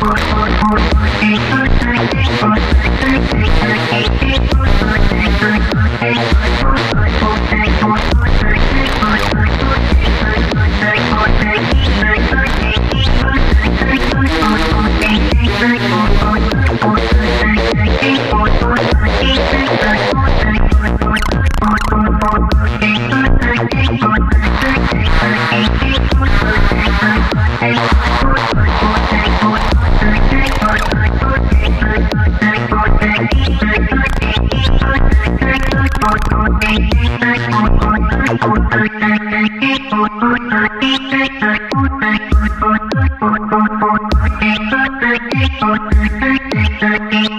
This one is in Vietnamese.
Bye. Thank you.